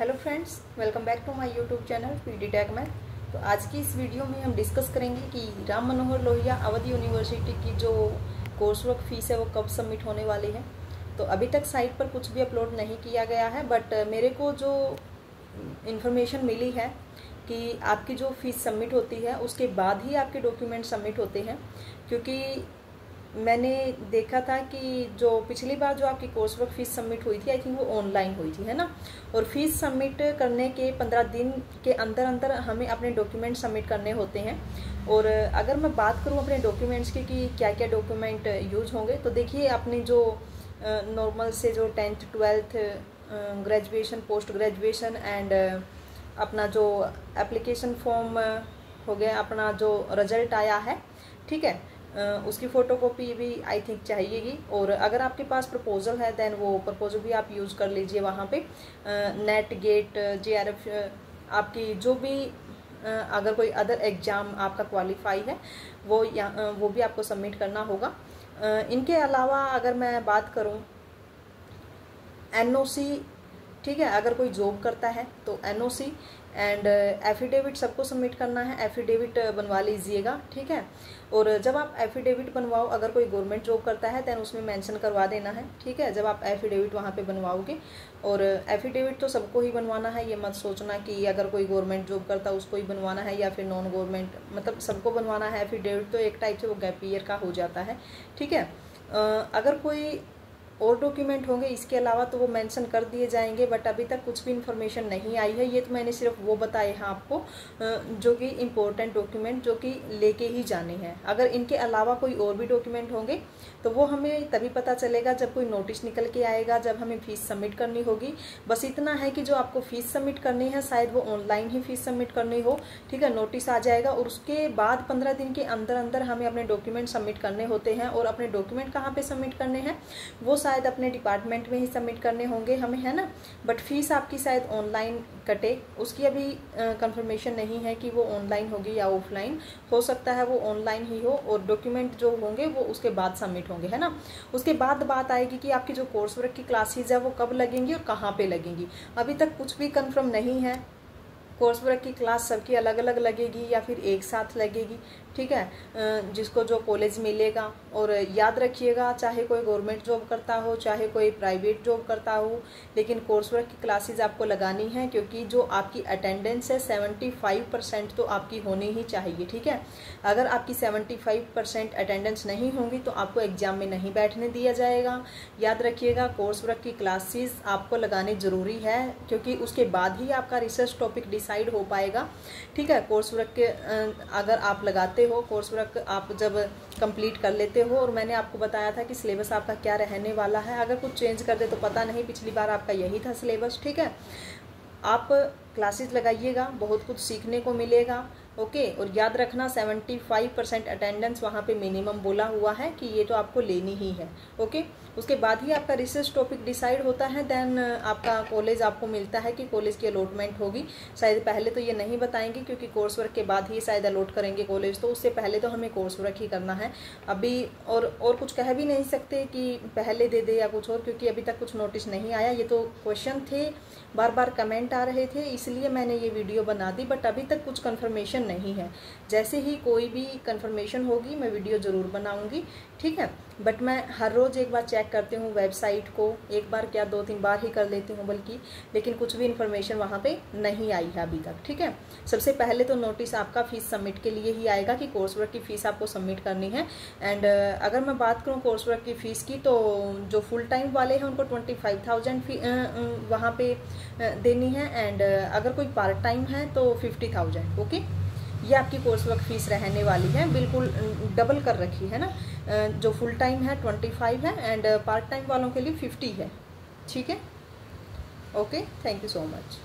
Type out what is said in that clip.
Hello friends welcome back to my YouTube channel P D tag math तो आज की इस वीडियो में हम डिस्कस करेंगे कि राम मनोहर लोहिया अवध यूनिवर्सिटी की जो कोर्स वर्क फ़ीस है वो कब सबमिट होने वाली है। तो अभी तक साइट पर कुछ भी अपलोड नहीं किया गया है बट मेरे को जो इन्फॉर्मेशन मिली है कि आपकी जो फ़ीस सबमिट होती है, उसके बाद ही आपके डॉक्यूमेंट सबमिट होते हैं, क्योंकि मैंने देखा था कि जो पिछली बार जो आपकी कोर्स वर्क फ़ीस सबमिट हुई थी आई थिंक वो ऑनलाइन हुई थी, है ना? और फ़ीस सबमिट करने के पंद्रह दिन के अंदर अंदर हमें अपने डॉक्यूमेंट सबमिट करने होते हैं। और अगर मैं बात करूँ अपने डॉक्यूमेंट्स की कि क्या क्या डॉक्यूमेंट यूज़ होंगे तो देखिए अपने जो नॉर्मल से जो tenth twelfth graduation post graduation and अपना जो एप्लीकेशन फॉर्म हो गया, अपना जो रिज़ल्ट आया है, ठीक है? उसकी फ़ोटो कॉपी भी आई थिंक चाहिएगी। और अगर आपके पास प्रपोज़ल है देन वो प्रपोज़ल भी आप यूज़ कर लीजिए वहाँ पे। NET GATE J R F आपकी जो भी अगर कोई अदर एग्ज़ाम आपका क्वालिफाई है, वो या वो भी आपको सबमिट करना होगा। इनके अलावा अगर मैं बात करूँ एनओसी ठीक है, अगर कोई जॉब करता है तो एनओसी एंड एफिडेविट सबको सबमिट करना है एफिडेविट बनवा लीजिएगा, ठीक है? और जब आप एफिडेविट बनवाओ, अगर कोई गवर्नमेंट जॉब करता है दैन उसमें मेंशन करवा देना है, ठीक है? जब आप एफिडेविट वहाँ पे बनवाओगे, और एफिडेविट तो सबको ही बनवाना है, ये मत सोचना कि अगर कोई गवर्नमेंट जॉब करता, उसको ही बनवाना है, या फिर नॉन गवर्नमेंट मतलब सबको बनवाना है एफिडेविट तो एक टाइप से वो गैप ईयर का हो जाता है, ठीक है? अगर कोई और डॉक्यूमेंट होंगे, इसके अलावा तो वो मेंशन कर दिए जाएँगे बट अभी तक कुछ भी इन्फॉर्मेशन नहीं आई है। ये तो मैंने सिर्फ़ वो बताए हैं आपको जो कि इम्पोर्टेंट डॉक्यूमेंट जो कि लेके ही जाने हैं। अगर इनके अलावा कोई और भी डॉक्यूमेंट होंगे तो वो हमें तभी पता चलेगा जब कोई नोटिस निकल के आएगा, जब हमें फ़ीस सबमिट करनी होगी। बस इतना है कि जो आपको फ़ीस सबमिट करनी है, शायद वो ऑनलाइन ही फ़ीस सबमिट करनी हो, ठीक है? नोटिस आ जाएगा और उसके बाद पंद्रह दिन के अंदर अंदर हमें अपने डॉक्यूमेंट सबमिट करने होते हैं। और अपने डॉक्यूमेंट कहाँ पर सबमिट करने हैं? वो शायद अपने डिपार्टमेंट में ही सबमिट करने होंगे हमें, है ना? बट फ़ीस आपकी शायद ऑनलाइन कटे। उसकी अभी कंफर्मेशन नहीं है कि वो ऑनलाइन होगी या ऑफलाइन हो सकता है वो ऑनलाइन ही हो और डॉक्यूमेंट जो होंगे वो उसके बाद सबमिट होंगे, है ना? उसके बाद बात आएगी कि आपकी जो कोर्स वर्क की क्लासेज है वो कब लगेंगी और कहाँ पर लगेंगी। अभी तक कुछ भी कन्फर्म नहीं है। कोर्स वर्क की क्लास सबकी अलग अलग लगेगी या फिर एक साथ लगेगी, ठीक है? जिसको जो कॉलेज मिलेगा और याद रखिएगा, चाहे कोई गवर्नमेंट जॉब करता हो, चाहे कोई प्राइवेट जॉब करता हो, लेकिन कोर्स वर्क की क्लासेज आपको लगानी है क्योंकि जो आपकी अटेंडेंस है सेवेंटी फाइव परसेंट तो आपकी होनी ही चाहिए, ठीक है? अगर आपकी सेवेंटी फाइव परसेंट अटेंडेंस नहीं होंगी तो आपको एग्ज़ाम में नहीं बैठने दिया जाएगा। याद रखिएगा कोर्स वर्क की क्लासेज आपको लगानी ज़रूरी है क्योंकि उसके बाद ही आपका रिसर्च टॉपिक डिसाइड हो पाएगा। ठीक है, कोर्स वर्क के अगर आप लगाते हो, कोर्स वर्क आप जब कंप्लीट कर लेते हो, और मैंने आपको बताया था कि सिलेबस आपका क्या रहने वाला है, अगर कुछ चेंज कर दे तो पता नहीं, पिछली बार आपका यही था सिलेबस, ठीक है। आप क्लासेस लगाइएगा, बहुत कुछ सीखने को मिलेगा ओके और याद रखना 75 परसेंट अटेंडेंस वहाँ पे मिनिमम बोला हुआ है कि ये तो आपको लेनी ही है। ओके उसके बाद ही आपका रिसर्च टॉपिक डिसाइड होता है देन आपका कॉलेज आपको मिलता है कि कॉलेज की अलॉटमेंट होगी। शायद पहले तो ये नहीं बताएँगे क्योंकि कोर्स वर्क के बाद ही शायद अलॉट करेंगे कॉलेज तो उससे पहले तो हमें कोर्स वर्क ही करना है। अभी और और कुछ कह भी नहीं सकते कि पहले दे दे या कुछ और, क्योंकि अभी तक कुछ नोटिस नहीं आया। ये तो क्वेश्चन थे बार बार कमेंट आ रहे थे, इसलिए मैंने ये वीडियो बना दी बट अभी तक कुछ कन्फर्मेशन नहीं है। जैसे ही कोई भी कंफर्मेशन होगी, मैं वीडियो ज़रूर बनाऊँगी, ठीक है? बट मैं हर रोज़ एक बार चेक करती हूँ वेबसाइट को। एक बार क्या, दो तीन बार ही कर लेती हूँ बल्कि, लेकिन कुछ भी इन्फॉर्मेशन वहाँ पे नहीं आई है अभी तक, ठीक है? सबसे पहले तो नोटिस आपका फ़ीस सबमिट के लिए ही आएगा कि कोर्स वर्क की फ़ीस आपको सबमिट करनी है। एंड अगर मैं बात करूँ कोर्स वर्क की फ़ीस की तो जो फुल टाइम वाले हैं, उनको ट्वेंटी फाइव थाउज़ेंड फ़ी वहाँ पर देनी है। एंड अगर कोई पार्ट टाइम है तो फिफ्टी थाउज़ेंड ओके ये आपकी कोर्स वर्क फ़ीस रहने वाली है, बिल्कुल डबल कर रखी है ना? जो फुल टाइम है ट्वेंटी फाइव है एंड पार्ट टाइम वालों के लिए फिफ्टी है। ठीक है? Okay thank you so much